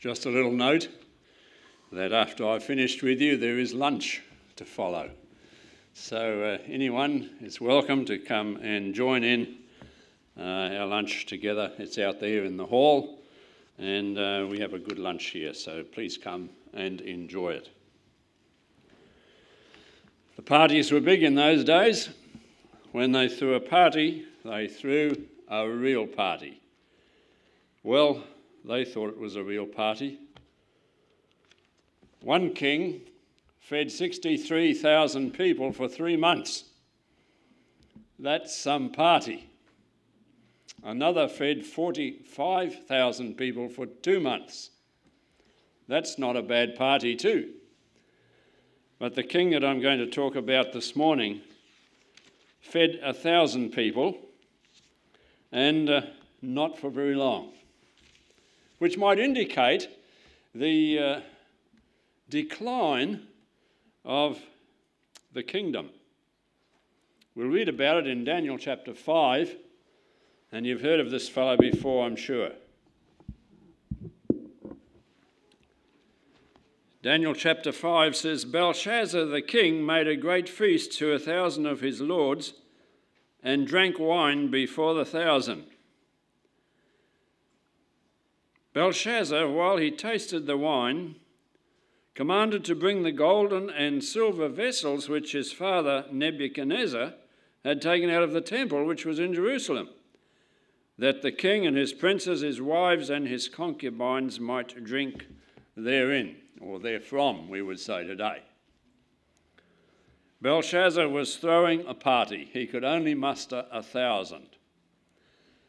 Just a little note that after I've finished with you, there is lunch to follow. So, uh, anyone is welcome to come and join in uh, our lunch together. It's out there in the hall, and uh, we have a good lunch here, so please come and enjoy it. The parties were big in those days. When they threw a party, they threw a real party. Well, they thought it was a real party. One king fed 63,000 people for three months. That's some party. Another fed 45,000 people for two months. That's not a bad party, too. But the king that I'm going to talk about this morning fed a thousand people and uh, not for very long, which might indicate the uh, decline of the kingdom. We'll read about it in Daniel chapter 5, and you've heard of this fellow before, I'm sure. Daniel chapter 5 says Belshazzar the king made a great feast to a thousand of his lords and drank wine before the thousand. Belshazzar, while he tasted the wine, commanded to bring the golden and silver vessels which his father Nebuchadnezzar had taken out of the temple which was in Jerusalem, that the king and his princes, his wives, and his concubines might drink therein, or therefrom, we would say today. Belshazzar was throwing a party. He could only muster a thousand.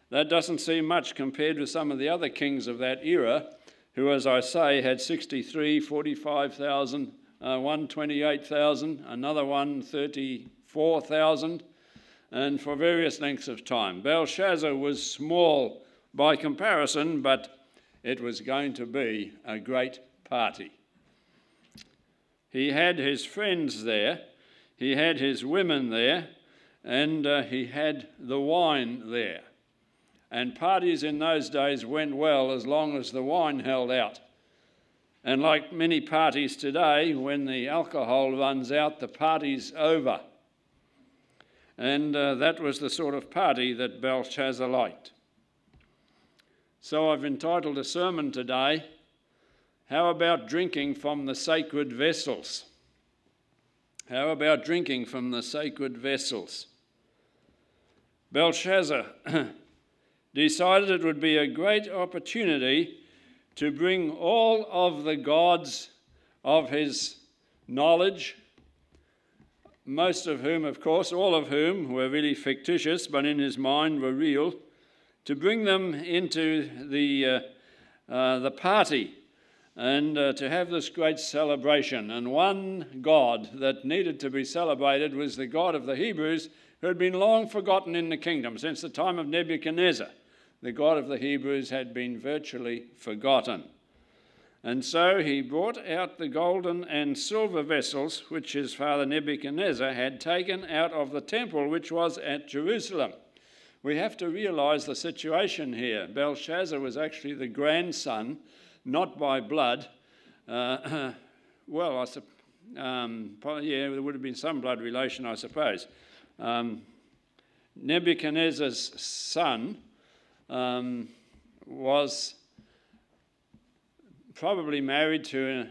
That doesn't seem much compared with some of the other kings of that era who, as I say, had 63, 45,000, uh, one 28,000, another one 34,000, and for various lengths of time. Belshazzar was small by comparison, but it was going to be a great party. He had his friends there, he had his women there, and uh, he had the wine there. And parties in those days went well as long as the wine held out. And like many parties today, when the alcohol runs out, the party's over. And uh, that was the sort of party that Belshazzar liked. So I've entitled a sermon today, How About Drinking from the Sacred Vessels? How about drinking from the sacred vessels? Belshazzar decided it would be a great opportunity to bring all of the gods of his knowledge, most of whom, of course, all of whom were really fictitious, but in his mind were real, to bring them into the, uh, uh, the party and uh, to have this great celebration. And one God that needed to be celebrated was the God of the Hebrews, who had been long forgotten in the kingdom since the time of Nebuchadnezzar the God of the Hebrews had been virtually forgotten. And so he brought out the golden and silver vessels which his father Nebuchadnezzar had taken out of the temple which was at Jerusalem. We have to realize the situation here. Belshazzar was actually the grandson, not by blood. Uh, well, I suppose. Um, yeah, there would have been some blood relation, I suppose. Um, Nebuchadnezzar's son um, was probably married to,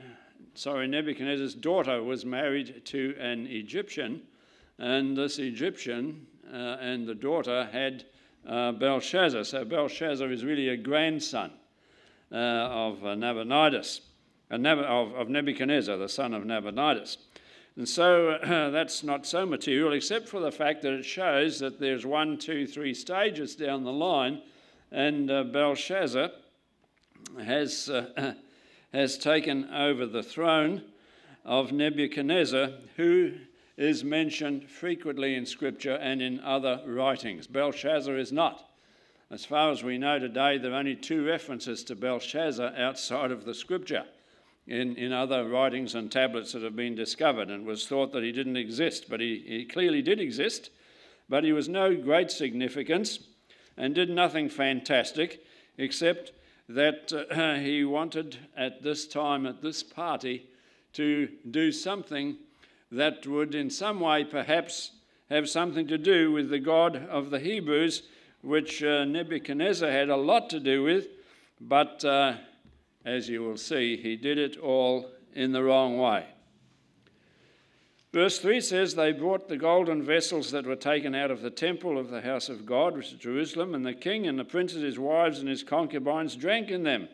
sorry, Nebuchadnezzar's daughter was married to an Egyptian, and this Egyptian uh, and the daughter had uh, Belshazzar. So Belshazzar is really a grandson uh, of uh, Nabonidus, uh, of, of Nebuchadnezzar, the son of Nabonidus. And so that's not so material, except for the fact that it shows that there's one, two, three stages down the line and uh, Belshazzar has, uh, has taken over the throne of Nebuchadnezzar, who is mentioned frequently in Scripture and in other writings. Belshazzar is not. As far as we know today, there are only two references to Belshazzar outside of the Scripture in, in other writings and tablets that have been discovered, and it was thought that he didn't exist, but he, he clearly did exist, but he was no great significance and did nothing fantastic except that uh, he wanted at this time, at this party, to do something that would, in some way, perhaps have something to do with the God of the Hebrews, which uh, Nebuchadnezzar had a lot to do with, but uh, as you will see, he did it all in the wrong way. Verse 3 says, They brought the golden vessels that were taken out of the temple of the house of God, which is Jerusalem, and the king and the princes, his wives, and his concubines drank in them.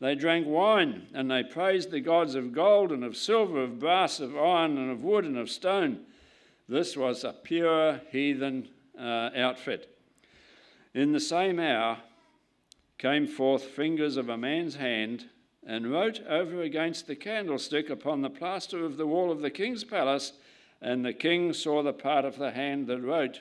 They drank wine, and they praised the gods of gold, and of silver, of brass, of iron, and of wood, and of stone. This was a pure heathen uh, outfit. In the same hour came forth fingers of a man's hand and wrote over against the candlestick upon the plaster of the wall of the king's palace. And the king saw the part of the hand that wrote.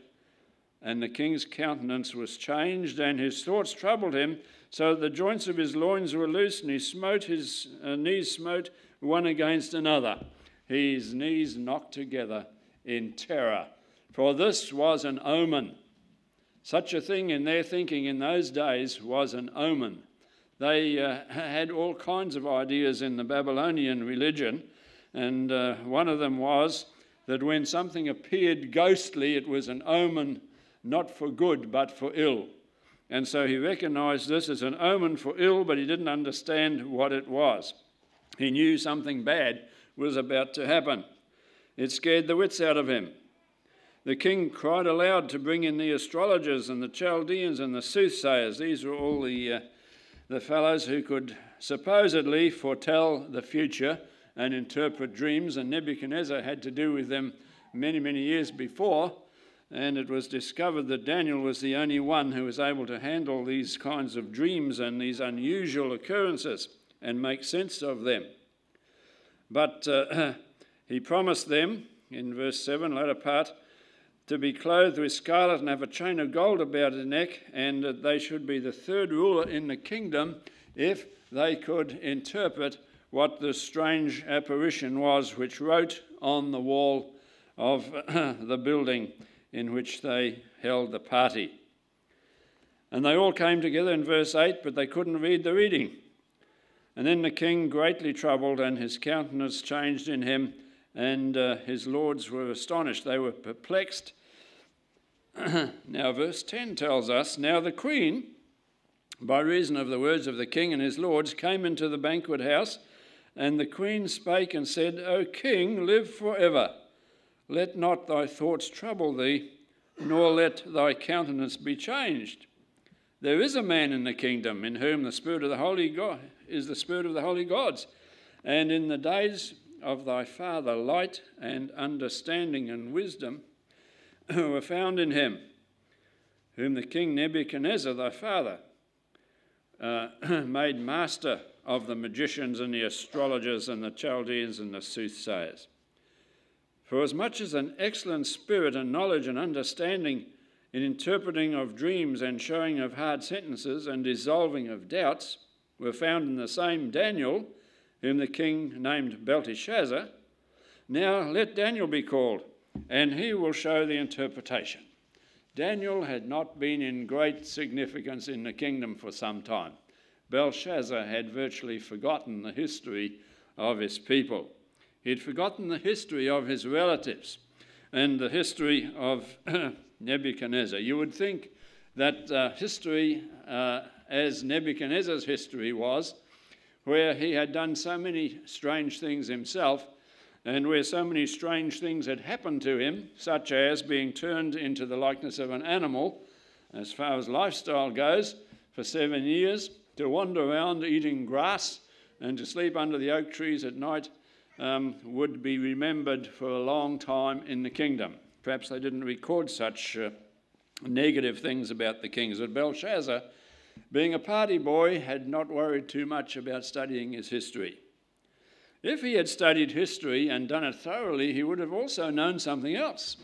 And the king's countenance was changed, and his thoughts troubled him, so that the joints of his loins were loose, and he smote his uh, knees smote one against another. His knees knocked together in terror. For this was an omen. Such a thing in their thinking in those days was an omen. They uh, had all kinds of ideas in the Babylonian religion, and uh, one of them was that when something appeared ghostly, it was an omen not for good but for ill. And so he recognized this as an omen for ill, but he didn't understand what it was. He knew something bad was about to happen. It scared the wits out of him. The king cried aloud to bring in the astrologers and the Chaldeans and the soothsayers. These were all the uh, the fellows who could supposedly foretell the future and interpret dreams, and Nebuchadnezzar had to do with them many, many years before. And it was discovered that Daniel was the only one who was able to handle these kinds of dreams and these unusual occurrences and make sense of them. But uh, he promised them, in verse 7, latter part, to be clothed with scarlet and have a chain of gold about his neck, and that they should be the third ruler in the kingdom if they could interpret what the strange apparition was which wrote on the wall of the building in which they held the party. And they all came together in verse 8, but they couldn't read the reading. And then the king, greatly troubled, and his countenance changed in him, and uh, his lords were astonished. They were perplexed now, verse 10 tells us Now the queen, by reason of the words of the king and his lords, came into the banquet house, and the queen spake and said, O king, live for ever. Let not thy thoughts trouble thee, nor let thy countenance be changed. There is a man in the kingdom in whom the spirit of the holy God is the spirit of the holy gods, and in the days of thy father light and understanding and wisdom were found in him, whom the king Nebuchadnezzar, thy father, uh, made master of the magicians and the astrologers and the Chaldeans and the soothsayers. For as much as an excellent spirit and knowledge and understanding in interpreting of dreams and showing of hard sentences and dissolving of doubts were found in the same Daniel, whom the king named Belteshazzar, now let Daniel be called and he will show the interpretation. Daniel had not been in great significance in the kingdom for some time. Belshazzar had virtually forgotten the history of his people. He'd forgotten the history of his relatives and the history of Nebuchadnezzar. You would think that uh, history, uh, as Nebuchadnezzar's history was, where he had done so many strange things himself, and where so many strange things had happened to him, such as being turned into the likeness of an animal, as far as lifestyle goes, for seven years, to wander around eating grass and to sleep under the oak trees at night, um, would be remembered for a long time in the kingdom. Perhaps they didn't record such uh, negative things about the kings. But Belshazzar, being a party boy, had not worried too much about studying his history. If he had studied history and done it thoroughly, he would have also known something else.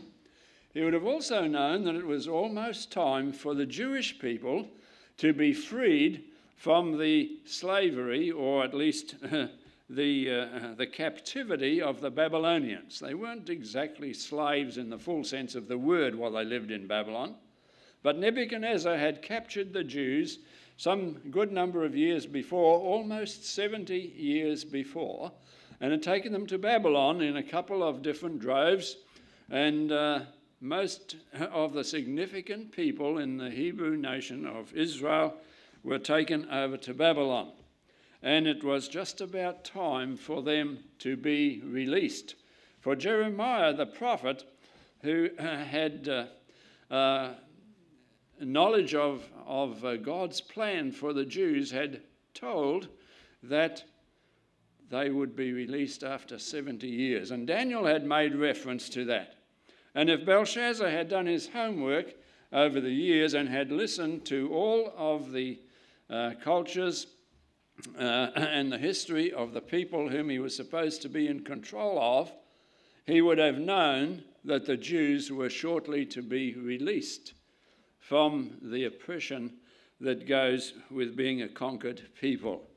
He would have also known that it was almost time for the Jewish people to be freed from the slavery, or at least the, uh, the captivity of the Babylonians. They weren't exactly slaves in the full sense of the word while they lived in Babylon, but Nebuchadnezzar had captured the Jews some good number of years before, almost 70 years before, and had taken them to Babylon in a couple of different droves. And uh, most of the significant people in the Hebrew nation of Israel were taken over to Babylon. And it was just about time for them to be released. For Jeremiah the prophet, who had uh, uh, knowledge of, of uh, God's plan for the Jews, had told that they would be released after 70 years. And Daniel had made reference to that. And if Belshazzar had done his homework over the years and had listened to all of the uh, cultures uh, and the history of the people whom he was supposed to be in control of, he would have known that the Jews were shortly to be released from the oppression that goes with being a conquered people.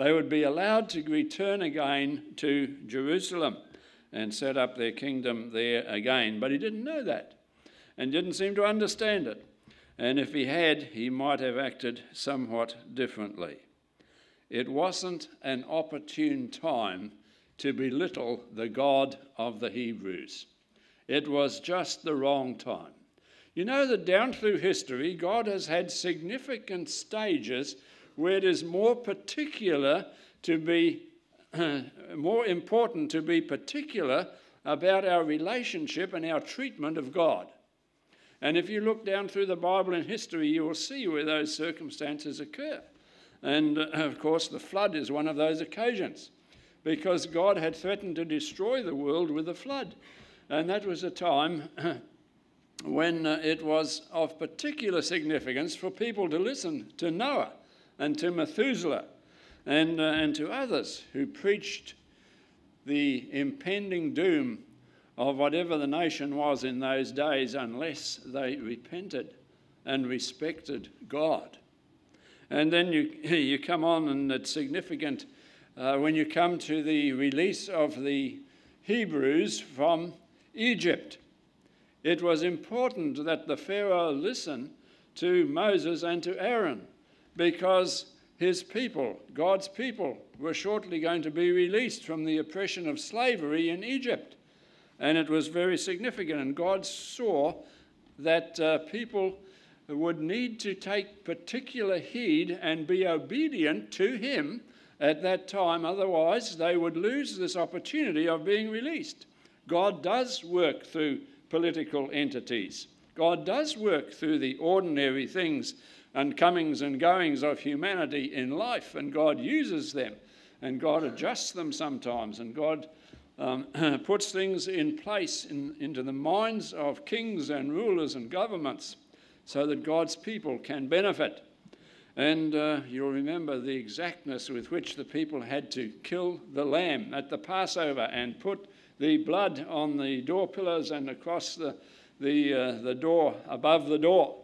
They would be allowed to return again to Jerusalem and set up their kingdom there again. But he didn't know that and didn't seem to understand it. And if he had, he might have acted somewhat differently. It wasn't an opportune time to belittle the God of the Hebrews. It was just the wrong time. You know that down through history, God has had significant stages where it is more particular to be more important to be particular about our relationship and our treatment of God. And if you look down through the Bible and history, you will see where those circumstances occur. And uh, of course, the flood is one of those occasions because God had threatened to destroy the world with a flood. And that was a time when uh, it was of particular significance for people to listen to Noah and to Methuselah and, uh, and to others who preached the impending doom of whatever the nation was in those days unless they repented and respected God. And then you, you come on, and it's significant uh, when you come to the release of the Hebrews from Egypt. It was important that the Pharaoh listen to Moses and to Aaron because his people, God's people, were shortly going to be released from the oppression of slavery in Egypt. And it was very significant. And God saw that uh, people would need to take particular heed and be obedient to Him at that time. Otherwise, they would lose this opportunity of being released. God does work through political entities, God does work through the ordinary things and comings and goings of humanity in life, and God uses them, and God adjusts them sometimes, and God um, puts things in place in, into the minds of kings and rulers and governments so that God's people can benefit. And uh, you'll remember the exactness with which the people had to kill the lamb at the Passover and put the blood on the door pillars and across the, the, uh, the door, above the door.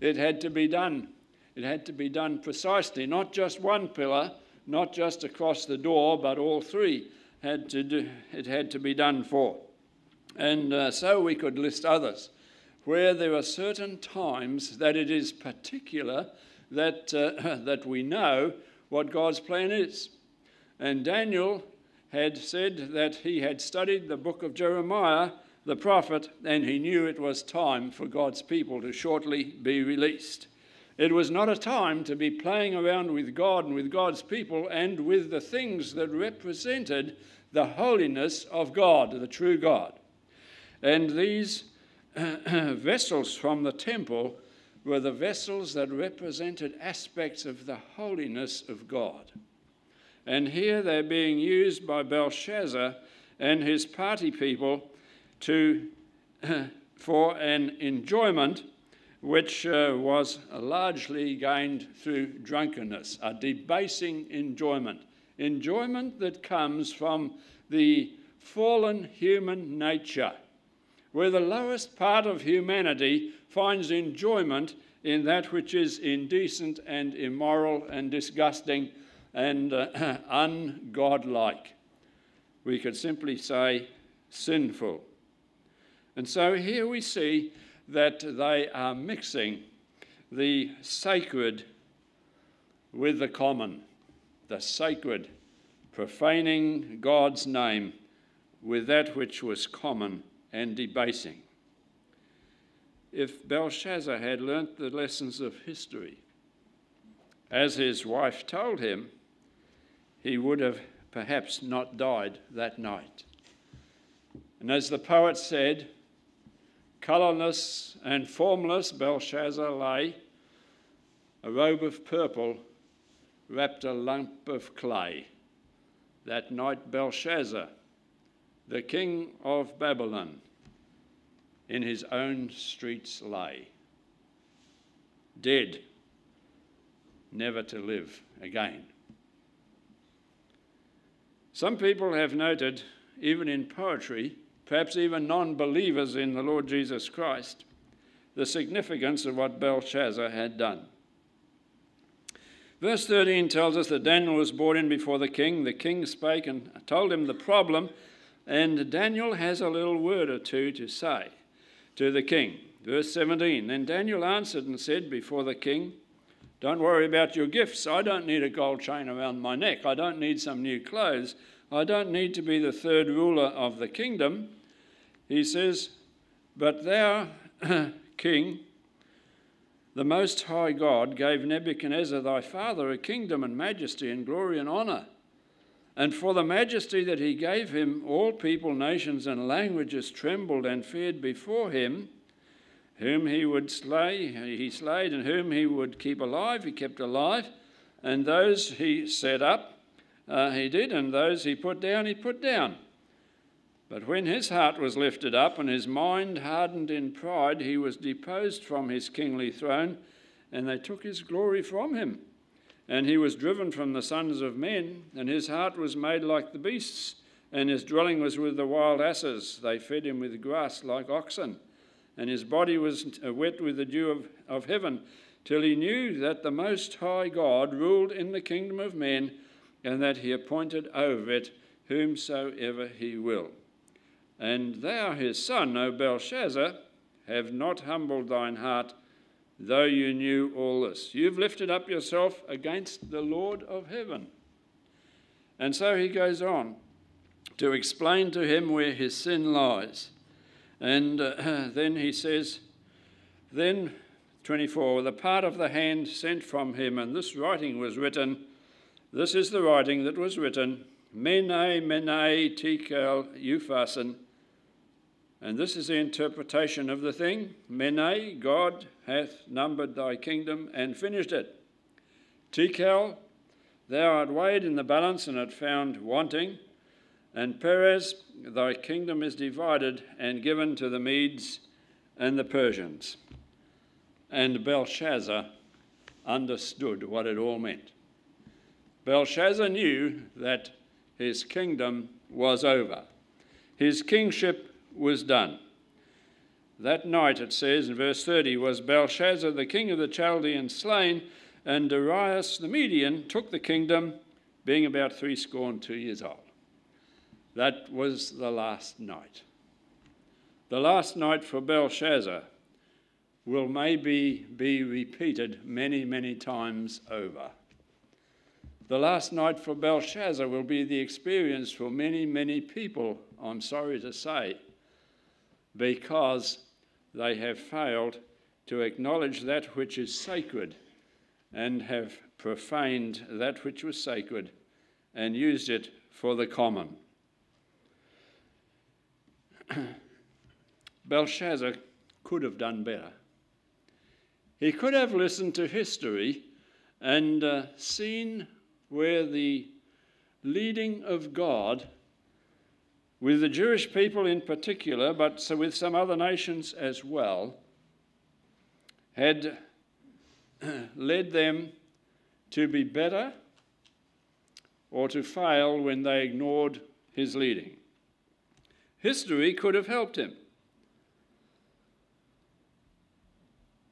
It had to be done it had to be done precisely, not just one pillar, not just across the door, but all three had to do, it had to be done for. And uh, so we could list others where there are certain times that it is particular that, uh, that we know what God's plan is. And Daniel had said that he had studied the book of Jeremiah, the prophet, and he knew it was time for God's people to shortly be released. It was not a time to be playing around with God and with God's people and with the things that represented the holiness of God, the true God. And these vessels from the temple were the vessels that represented aspects of the holiness of God. And here they're being used by Belshazzar and his party people to, for an enjoyment which uh, was largely gained through drunkenness, a debasing enjoyment, enjoyment that comes from the fallen human nature, where the lowest part of humanity finds enjoyment in that which is indecent and immoral and disgusting and uh, ungodlike. We could simply say sinful. And so here we see that they are mixing the sacred with the common, the sacred, profaning God's name with that which was common and debasing. If Belshazzar had learnt the lessons of history, as his wife told him, he would have perhaps not died that night. And as the poet said, colourless and formless Belshazzar lay, a robe of purple wrapped a lump of clay. That night Belshazzar, the king of Babylon, in his own streets lay, dead, never to live again. Some people have noted, even in poetry, perhaps even non believers in the Lord Jesus Christ, the significance of what Belshazzar had done. Verse 13 tells us that Daniel was brought in before the king. The king spake and told him the problem, and Daniel has a little word or two to say to the king. Verse 17 Then Daniel answered and said before the king, Don't worry about your gifts. I don't need a gold chain around my neck. I don't need some new clothes. I don't need to be the third ruler of the kingdom. He says, But thou, king, the Most High God gave Nebuchadnezzar thy father a kingdom and majesty and glory and honour. And for the majesty that he gave him, all people, nations, and languages trembled and feared before him. Whom he would slay, he slayed, and whom he would keep alive, he kept alive. And those he set up, uh, he did, and those he put down, he put down. But when his heart was lifted up and his mind hardened in pride, he was deposed from his kingly throne, and they took his glory from him. And he was driven from the sons of men, and his heart was made like the beasts, and his dwelling was with the wild asses. They fed him with grass like oxen, and his body was wet with the dew of, of heaven, till he knew that the Most High God ruled in the kingdom of men, and that he appointed over it whomsoever he will. And thou, his son, O Belshazzar, have not humbled thine heart, though you knew all this. You've lifted up yourself against the Lord of heaven. And so he goes on to explain to him where his sin lies. And uh, then he says, Then, 24, the part of the hand sent from him, and this writing was written. This is the writing that was written Mene, Mene, Tekel, Upharsin. And this is the interpretation of the thing. Mene, God hath numbered thy kingdom and finished it. Tekel, thou art weighed in the balance and art found wanting. And Peres, thy kingdom is divided and given to the Medes and the Persians. And Belshazzar understood what it all meant. Belshazzar knew that his kingdom was over. His kingship was done. That night, it says in verse 30, was Belshazzar, the king of the Chaldeans, slain, and Darius the Median took the kingdom, being about threescore and two years old. That was the last night. The last night for Belshazzar will maybe be repeated many, many times over. The last night for Belshazzar will be the experience for many, many people, I'm sorry to say, because they have failed to acknowledge that which is sacred and have profaned that which was sacred and used it for the common. Belshazzar could have done better. He could have listened to history and uh, seen where the leading of God, with the Jewish people in particular, but so with some other nations as well, had led them to be better or to fail when they ignored his leading. History could have helped him.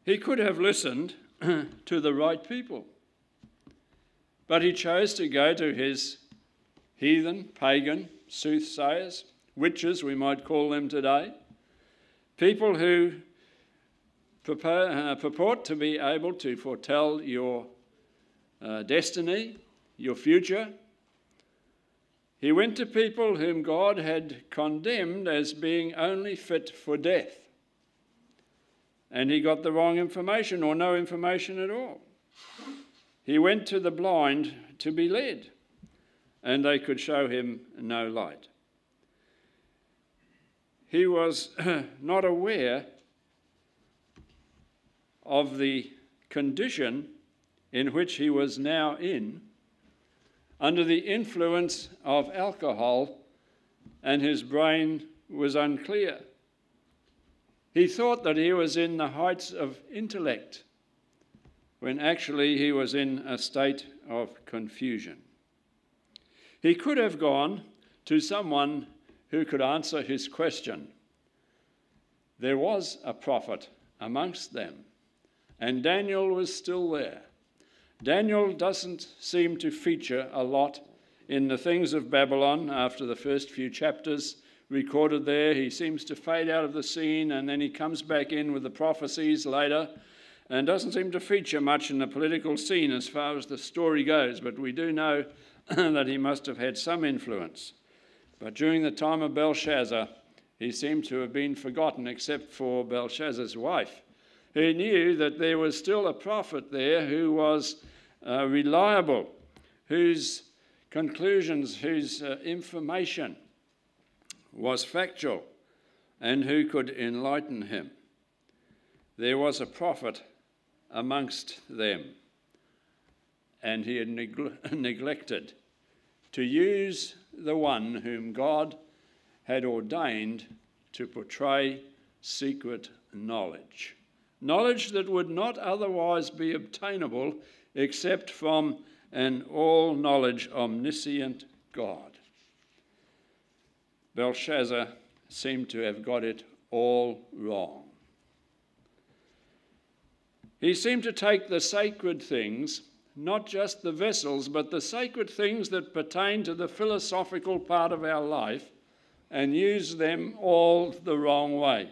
He could have listened to the right people. But he chose to go to his heathen, pagan soothsayers, witches, we might call them today, people who uh, purport to be able to foretell your uh, destiny, your future. He went to people whom God had condemned as being only fit for death. And he got the wrong information or no information at all. He went to the blind to be led, and they could show him no light. He was not aware of the condition in which he was now in, under the influence of alcohol, and his brain was unclear. He thought that he was in the heights of intellect when actually he was in a state of confusion. He could have gone to someone who could answer his question. There was a prophet amongst them, and Daniel was still there. Daniel doesn't seem to feature a lot in the things of Babylon after the first few chapters recorded there. He seems to fade out of the scene and then he comes back in with the prophecies later and doesn't seem to feature much in the political scene as far as the story goes, but we do know that he must have had some influence. But during the time of Belshazzar, he seemed to have been forgotten except for Belshazzar's wife, who knew that there was still a prophet there who was uh, reliable, whose conclusions, whose uh, information was factual, and who could enlighten him. There was a prophet amongst them. And he had neglected to use the one whom God had ordained to portray secret knowledge. Knowledge that would not otherwise be obtainable except from an all knowledge, omniscient God. Belshazzar seemed to have got it all wrong. He seemed to take the sacred things, not just the vessels, but the sacred things that pertain to the philosophical part of our life, and use them all the wrong way.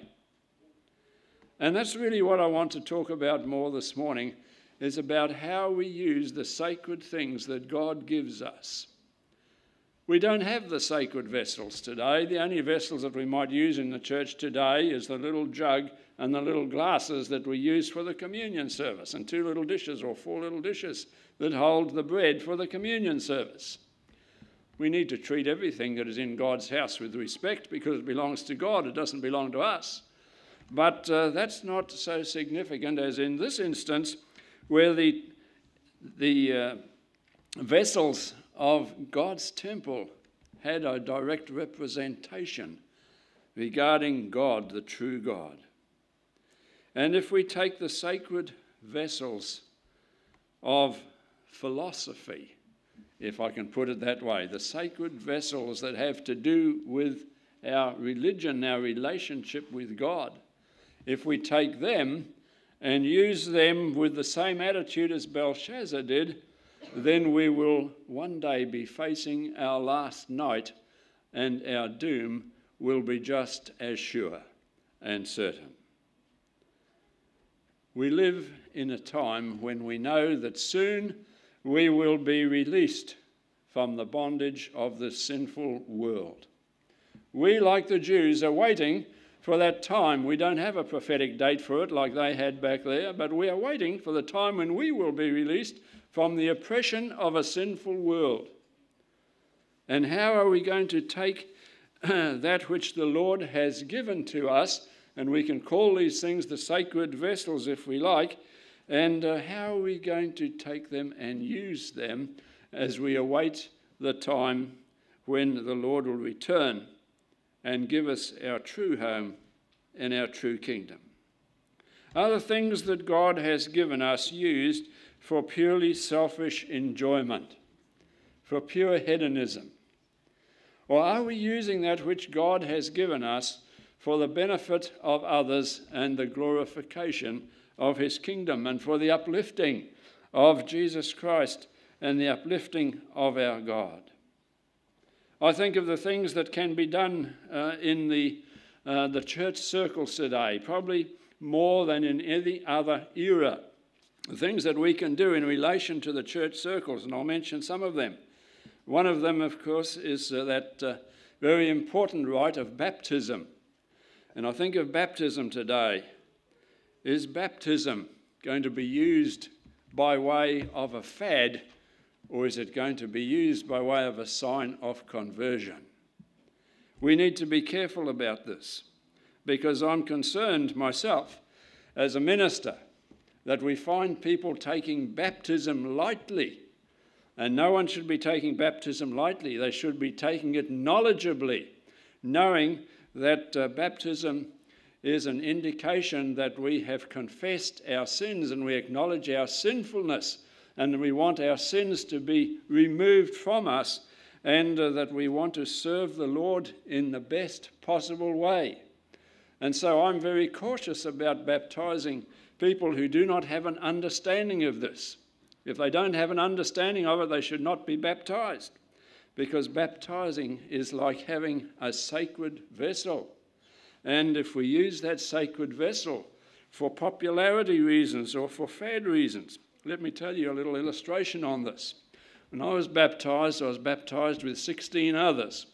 And that's really what I want to talk about more this morning is about how we use the sacred things that God gives us. We don't have the sacred vessels today. The only vessels that we might use in the church today is the little jug and the little glasses that we use for the communion service, and two little dishes or four little dishes that hold the bread for the communion service. We need to treat everything that is in God's house with respect because it belongs to God, it doesn't belong to us. But uh, that's not so significant as in this instance, where the, the uh, vessels of God's temple had a direct representation regarding God, the true God. And if we take the sacred vessels of philosophy, if I can put it that way, the sacred vessels that have to do with our religion, our relationship with God, if we take them and use them with the same attitude as Belshazzar did, then we will one day be facing our last night and our doom will be just as sure and certain. We live in a time when we know that soon we will be released from the bondage of the sinful world. We, like the Jews, are waiting for that time. We don't have a prophetic date for it like they had back there, but we are waiting for the time when we will be released from the oppression of a sinful world. And how are we going to take that which the Lord has given to us and we can call these things the sacred vessels if we like. And uh, how are we going to take them and use them as we await the time when the Lord will return and give us our true home and our true kingdom? Are the things that God has given us used for purely selfish enjoyment, for pure hedonism? Or are we using that which God has given us for the benefit of others and the glorification of his kingdom, and for the uplifting of Jesus Christ and the uplifting of our God. I think of the things that can be done uh, in the, uh, the church circles today, probably more than in any other era The things that we can do in relation to the church circles, and I'll mention some of them. One of them, of course, is uh, that uh, very important rite of baptism. And I think of baptism today. Is baptism going to be used by way of a fad, or is it going to be used by way of a sign of conversion? We need to be careful about this because I'm concerned myself as a minister that we find people taking baptism lightly. And no one should be taking baptism lightly. They should be taking it knowledgeably, knowing that uh, baptism is an indication that we have confessed our sins and we acknowledge our sinfulness and we want our sins to be removed from us and uh, that we want to serve the Lord in the best possible way. And so I'm very cautious about baptizing people who do not have an understanding of this. If they don't have an understanding of it, they should not be baptized because baptizing is like having a sacred vessel. And if we use that sacred vessel for popularity reasons or for fad reasons, let me tell you a little illustration on this. When I was baptized, I was baptized with 16 others.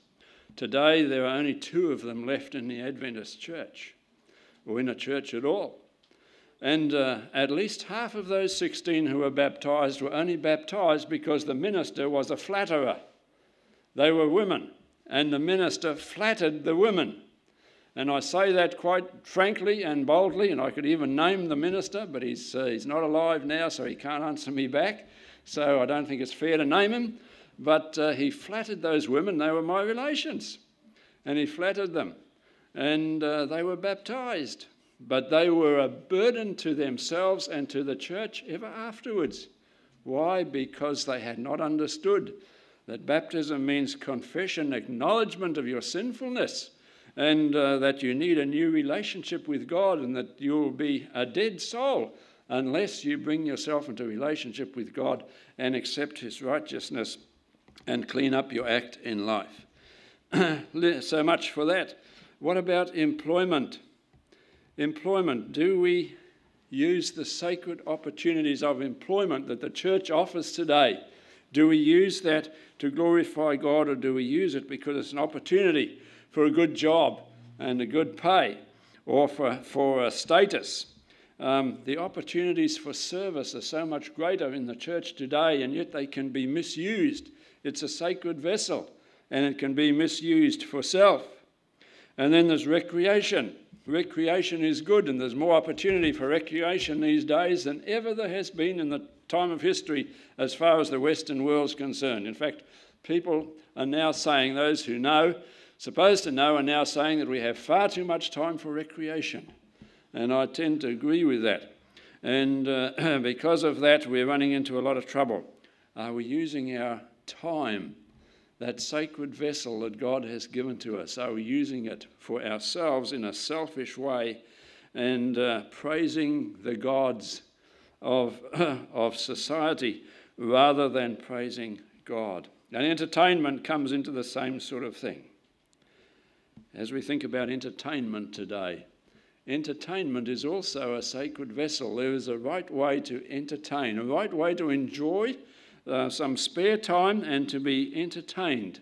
Today, there are only two of them left in the Adventist church, or in a church at all. And uh, at least half of those 16 who were baptized were only baptized because the minister was a flatterer. They were women, and the minister flattered the women. And I say that quite frankly and boldly, and I could even name the minister, but he's, uh, he's not alive now, so he can't answer me back. So I don't think it's fair to name him. But uh, he flattered those women, they were my relations. And he flattered them. And uh, they were baptized. But they were a burden to themselves and to the church ever afterwards. Why? Because they had not understood that baptism means confession, acknowledgement of your sinfulness and uh, that you need a new relationship with God and that you'll be a dead soul unless you bring yourself into relationship with God and accept His righteousness and clean up your act in life. so much for that. What about employment? Employment. Do we use the sacred opportunities of employment that the church offers today? Do we use that to glorify God or do we use it because it's an opportunity for a good job and a good pay or for, for a status. Um, the opportunities for service are so much greater in the church today, and yet they can be misused. It's a sacred vessel, and it can be misused for self. And then there's recreation. Recreation is good, and there's more opportunity for recreation these days than ever there has been in the time of history as far as the Western world's concerned. In fact, people are now saying, those who know, supposed to know are now saying that we have far too much time for recreation. And I tend to agree with that. And uh, because of that, we're running into a lot of trouble. Are we using our time, that sacred vessel that God has given to us, are we using it for ourselves in a selfish way and uh, praising the gods of, of society rather than praising God? And entertainment comes into the same sort of thing as we think about entertainment today. Entertainment is also a sacred vessel. There is a right way to entertain, a right way to enjoy uh, some spare time and to be entertained.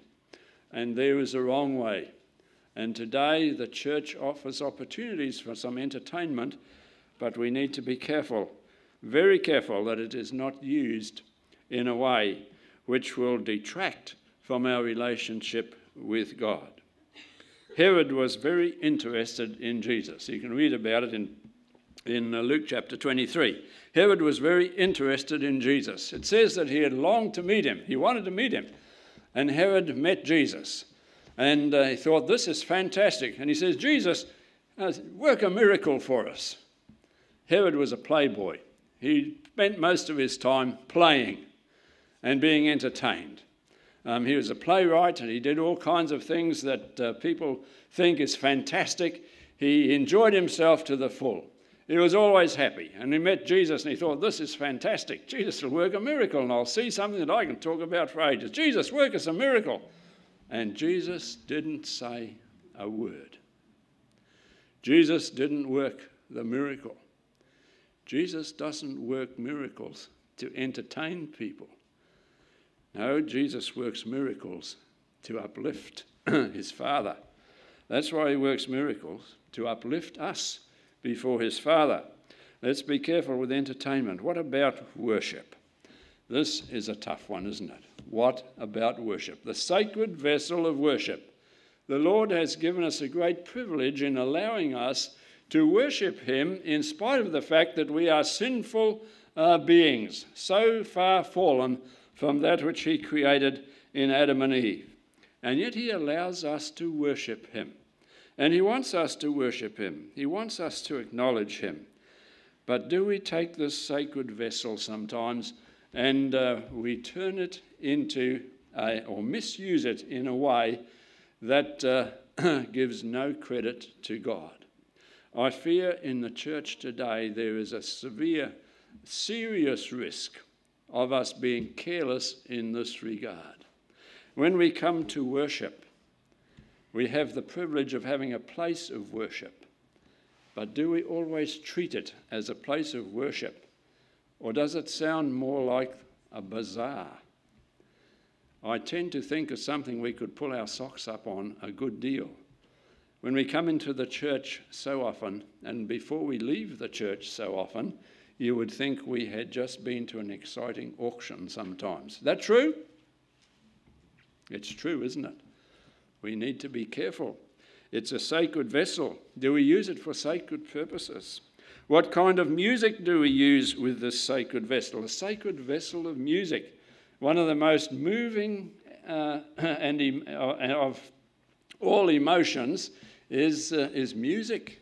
And there is a wrong way. And today the church offers opportunities for some entertainment, but we need to be careful, very careful, that it is not used in a way which will detract from our relationship with God. Herod was very interested in Jesus. You can read about it in, in uh, Luke chapter 23. Herod was very interested in Jesus. It says that he had longed to meet him, he wanted to meet him. And Herod met Jesus. And uh, he thought, This is fantastic. And he says, Jesus, uh, work a miracle for us. Herod was a playboy. He spent most of his time playing and being entertained. Um, he was a playwright and he did all kinds of things that uh, people think is fantastic. He enjoyed himself to the full. He was always happy. And he met Jesus and he thought, This is fantastic. Jesus will work a miracle and I'll see something that I can talk about for ages. Jesus, work us a miracle. And Jesus didn't say a word. Jesus didn't work the miracle. Jesus doesn't work miracles to entertain people. No, Jesus works miracles to uplift his Father. That's why he works miracles, to uplift us before his Father. Let's be careful with entertainment. What about worship? This is a tough one, isn't it? What about worship? The sacred vessel of worship. The Lord has given us a great privilege in allowing us to worship Him in spite of the fact that we are sinful uh, beings, so far fallen from that which He created in Adam and Eve. And yet He allows us to worship Him. And He wants us to worship Him, He wants us to acknowledge Him. But do we take this sacred vessel sometimes and uh, we turn it into, a, or misuse it in a way that uh, gives no credit to God. I fear in the church today there is a severe, serious risk of us being careless in this regard. When we come to worship, we have the privilege of having a place of worship. But do we always treat it as a place of worship? Or does it sound more like a bazaar? I tend to think of something we could pull our socks up on a good deal. When we come into the church so often, and before we leave the church so often, you would think we had just been to an exciting auction sometimes. Is that true? It's true, isn't it? We need to be careful. It's a sacred vessel. Do we use it for sacred purposes? What kind of music do we use with this sacred vessel? A sacred vessel of music one of the most moving uh, and uh, of all emotions is, uh, is music.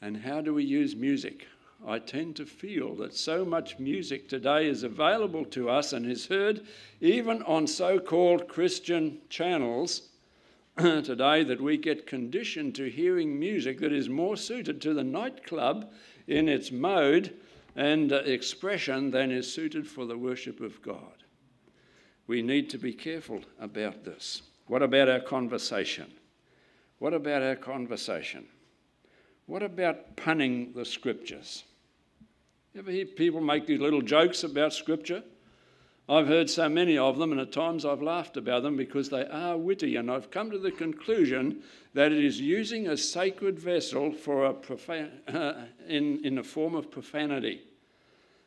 And how do we use music? I tend to feel that so much music today is available to us and is heard even on so called Christian channels today that we get conditioned to hearing music that is more suited to the nightclub in its mode and uh, expression than is suited for the worship of God we need to be careful about this. What about our conversation? What about our conversation? What about punning the scriptures? You ever hear people make these little jokes about scripture? I've heard so many of them, and at times I've laughed about them because they are witty, and I've come to the conclusion that it is using a sacred vessel for a profan- uh, in, in a form of profanity.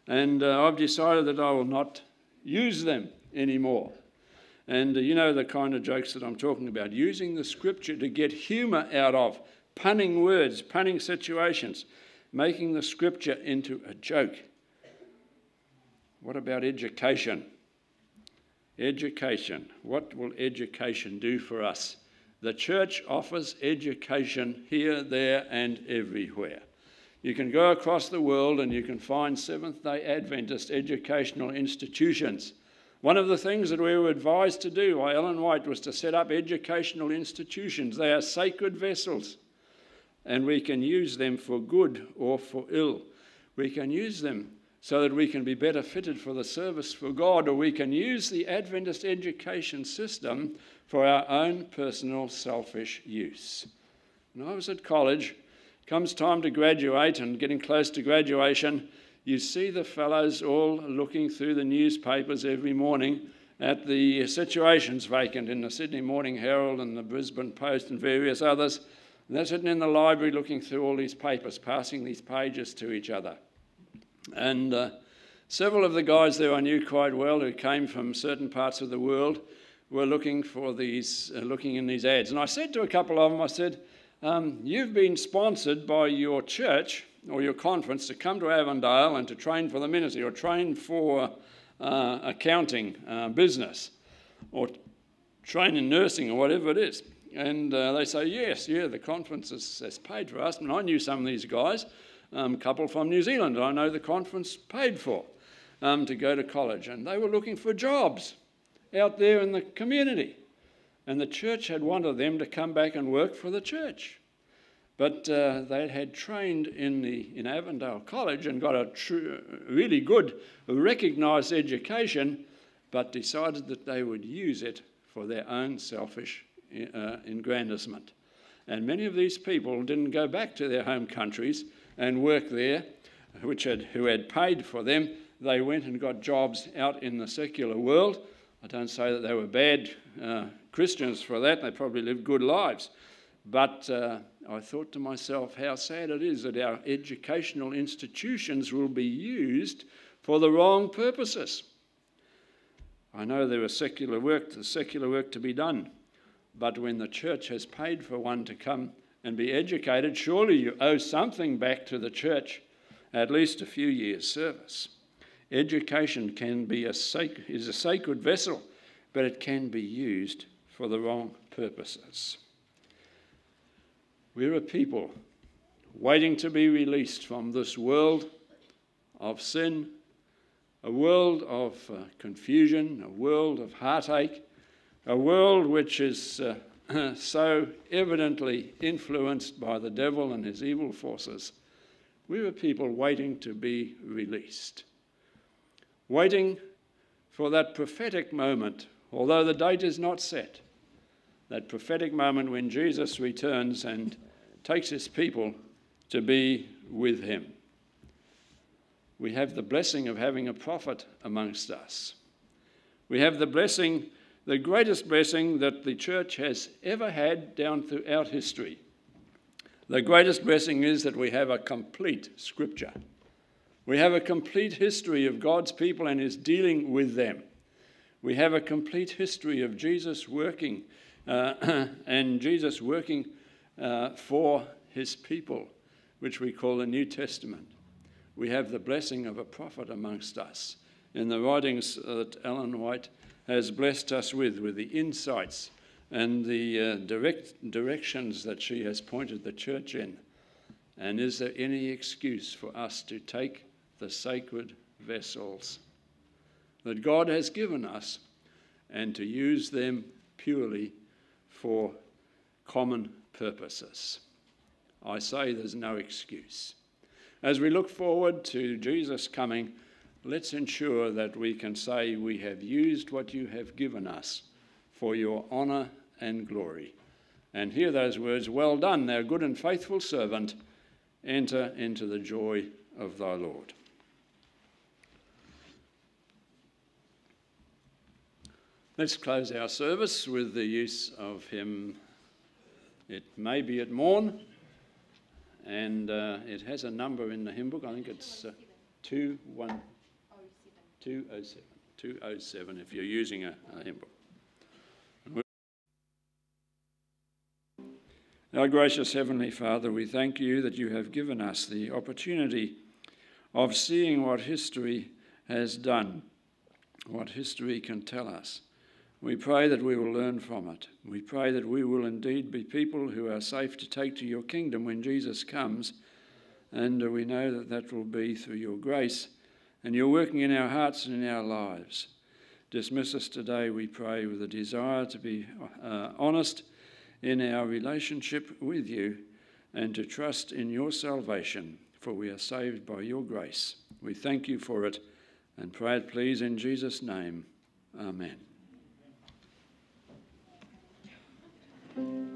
And uh, I've decided that I will not use them anymore. And uh, you know the kind of jokes that I'm talking about, using the scripture to get humour out of, punning words, punning situations, making the scripture into a joke. What about education? Education. What will education do for us? The church offers education here, there, and everywhere. You can go across the world and you can find Seventh day Adventist educational institutions one of the things that we were advised to do by Ellen White was to set up educational institutions. They are sacred vessels, and we can use them for good or for ill. We can use them so that we can be better fitted for the service for God, or we can use the Adventist education system for our own personal selfish use. When I was at college, comes time to graduate and getting close to graduation, you see the fellows all looking through the newspapers every morning at the situations vacant in the Sydney Morning Herald and the Brisbane Post and various others. And they're sitting in the library looking through all these papers, passing these pages to each other. And uh, several of the guys there I knew quite well who came from certain parts of the world were looking for these, uh, looking in these ads. And I said to a couple of them, I said, um, You've been sponsored by your church or your conference to come to Avondale and to train for the ministry or train for uh, accounting uh, business or train in nursing or whatever it is. And uh, they say, yes, yeah, the conference has, has, paid for us. And I knew some of these guys, a um, couple from New Zealand, I know the conference paid for um, to go to college. And they were looking for jobs out there in the community. And the church had wanted them to come back and work for the church. But uh, they had trained in, the, in Avondale College and got a really good, recognised education, but decided that they would use it for their own selfish uh, aggrandizement. And many of these people didn't go back to their home countries and work there which had, who had paid for them, they went and got jobs out in the secular world. I don't say that they were bad uh, Christians for that, they probably lived good lives. But uh, I thought to myself how sad it is that our educational institutions will be used for the wrong purposes. I know there is secular work, there's secular work to be done, but when the church has paid for one to come and be educated, surely you owe something back to the church, at least a few years' service. Education can be a sac- is a sacred vessel, but it can be used for the wrong purposes. We're a people waiting to be released from this world of sin, a world of uh, confusion, a world of heartache, a world which is uh, so evidently influenced by the devil and his evil forces. We're a people waiting to be released, waiting for that prophetic moment, although the date is not set, that prophetic moment when Jesus returns and takes his people to be with him. We have the blessing of having a prophet amongst us. We have the blessing, the greatest blessing that the church has ever had down throughout history. The greatest blessing is that we have a complete scripture. We have a complete history of God's people and his dealing with them. We have a complete history of Jesus working uh, and Jesus working uh, for his people, which we call the New Testament. We have the blessing of a prophet amongst us in the writings that Ellen White has blessed us with, with the insights and the uh, direct directions that she has pointed the church in. And is there any excuse for us to take the sacred vessels that God has given us and to use them purely for common purposes. I say there's no excuse. As we look forward to Jesus coming, let's ensure that we can say we have used what you have given us for your honour and glory. And hear those words Well done, thou good and faithful servant, enter into the joy of thy Lord. Let's close our service with the use of hymn it may be at morn, and uh, it has a number in the hymn book. I think it's uh, 207. 207 if you're using a, a hymn book. Our gracious Heavenly Father, we thank you that you have given us the opportunity of seeing what history has done, what history can tell us. We pray that we will learn from it. We pray that we will indeed be people who are safe to take to your kingdom when Jesus comes. And we know that that will be through your grace and you're working in our hearts and in our lives. Dismiss us today, we pray, with a desire to be uh, honest in our relationship with you and to trust in your salvation, for we are saved by your grace. We thank you for it and pray it, please, in Jesus' name. Amen. Thank you.